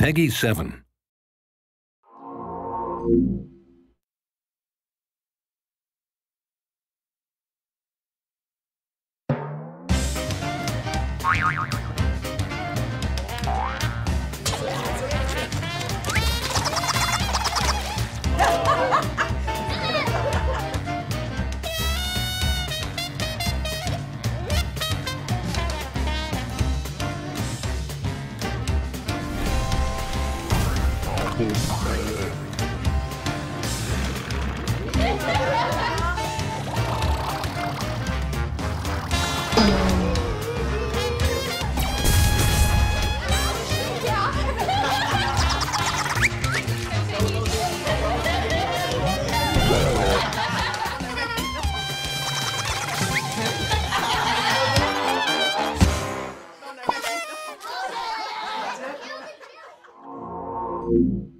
Peggy 7. Thank you.